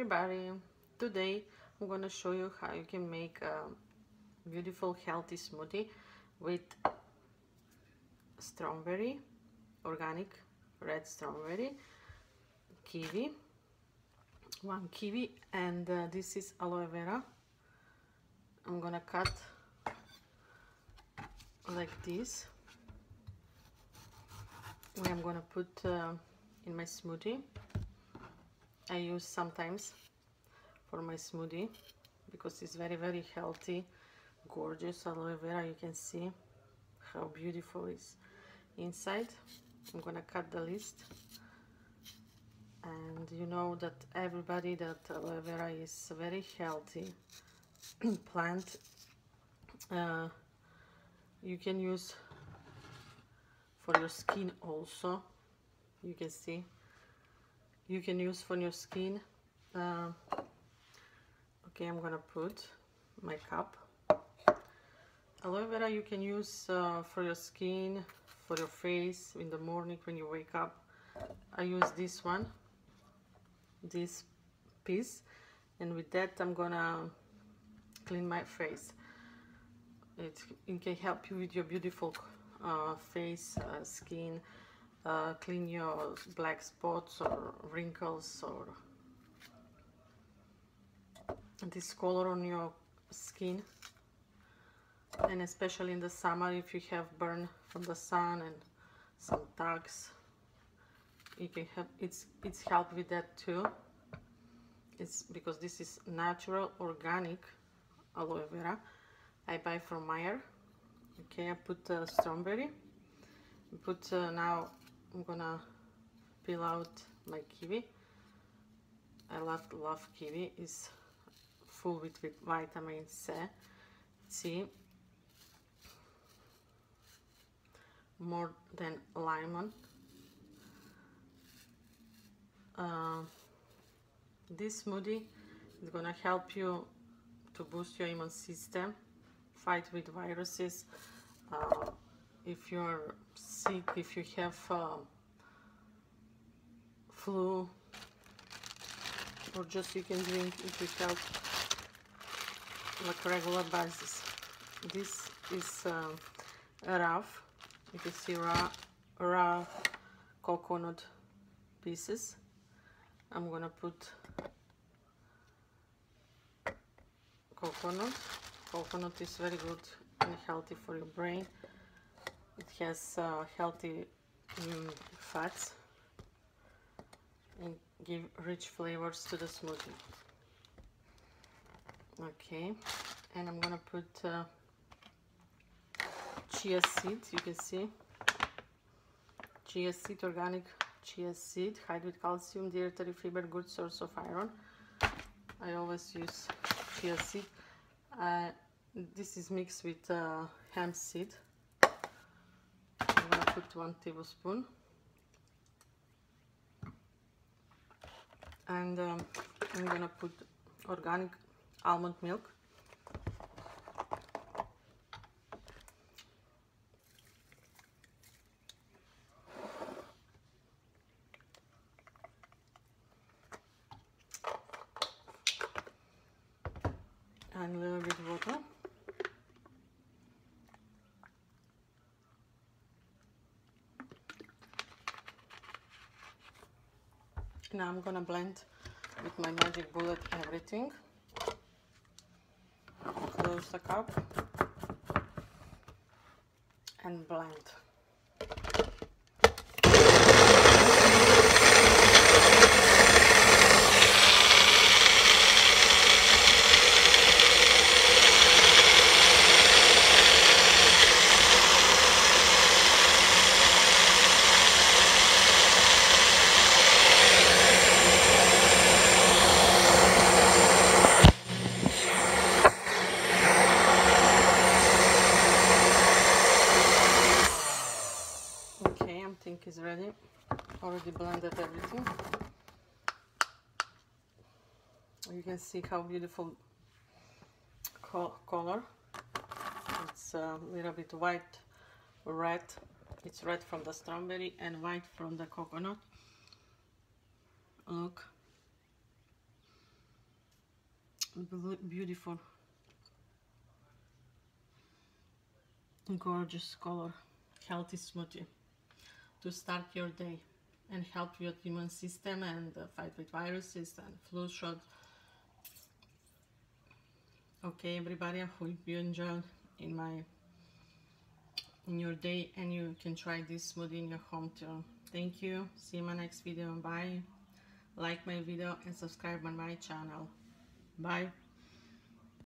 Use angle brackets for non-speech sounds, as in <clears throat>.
everybody. Today I'm gonna show you how you can make a beautiful healthy smoothie with strawberry organic red strawberry kiwi one kiwi and uh, this is aloe vera. I'm gonna cut like this. I'm gonna put uh, in my smoothie I use sometimes for my smoothie because it's very very healthy gorgeous aloe vera you can see how beautiful is. Inside I'm gonna cut the list. And you know that everybody that aloe vera is very healthy <clears throat> plant uh, you can use for your skin also. You can see you can use for your skin. Uh, okay I'm gonna put my cup. Aloe vera you can use uh, for your skin for your face in the morning when you wake up. I use this one this piece. And with that I'm gonna clean my face. It, it can help you with your beautiful uh, face uh, skin uh, clean your black spots or wrinkles or this color on your skin. And especially in the summer if you have burn from the sun and some tags you can have it's it's help with that too. It's because this is natural organic aloe vera. I buy from Meijer okay I put uh, strawberry. Put uh, now I'm gonna peel out my kiwi. I love love kiwi. Is full with, with vitamin C. C. More than lemon. Uh, this smoothie is gonna help you to boost your immune system fight with viruses uh, if you're sick if you have uh, flu or just you can drink if you have like regular basis this is uh, rough you can see raw raw coconut pieces. I'm gonna put coconut. Coconut is very good and healthy for your brain it has uh, healthy um, fats and give rich flavors to the smoothie. Okay and I'm gonna put uh, chia seeds, you can see. Chia seed organic chia seed high with calcium dietary fiber good source of iron. I always use chia seed. Uh, this is mixed with uh, hemp seed put one tablespoon. And um, I'm gonna put organic almond milk and a little bit water now I'm gonna blend with my magic bullet everything. Close the cup. And blend okay I think it's ready already blended everything. You can see how beautiful co color. It's um, a little bit white red. It's red from the strawberry and white from the coconut. Look. Beautiful. Gorgeous color. Healthy smoothie. To start your day and help your immune system and uh, fight with viruses and flu shot okay everybody i hope you enjoyed in my in your day and you can try this smoothie in your home too. Thank you. See you in my next video. Bye. Like my video and subscribe on my channel. Bye